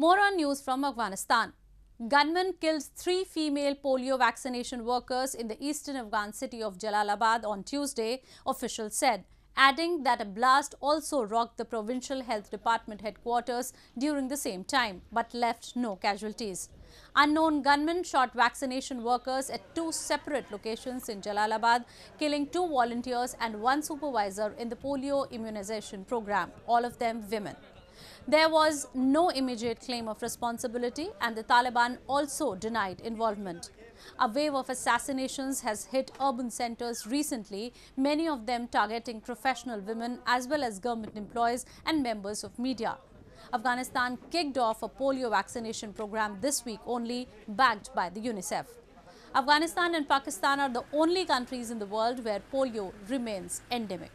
More on news from Afghanistan. Gunmen killed three female polio vaccination workers in the eastern Afghan city of Jalalabad on Tuesday, officials said, adding that a blast also rocked the provincial health department headquarters during the same time, but left no casualties. Unknown gunmen shot vaccination workers at two separate locations in Jalalabad, killing two volunteers and one supervisor in the polio immunization program, all of them women. There was no immediate claim of responsibility and the Taliban also denied involvement. A wave of assassinations has hit urban centers recently, many of them targeting professional women as well as government employees and members of media. Afghanistan kicked off a polio vaccination program this week only, backed by the UNICEF. Afghanistan and Pakistan are the only countries in the world where polio remains endemic.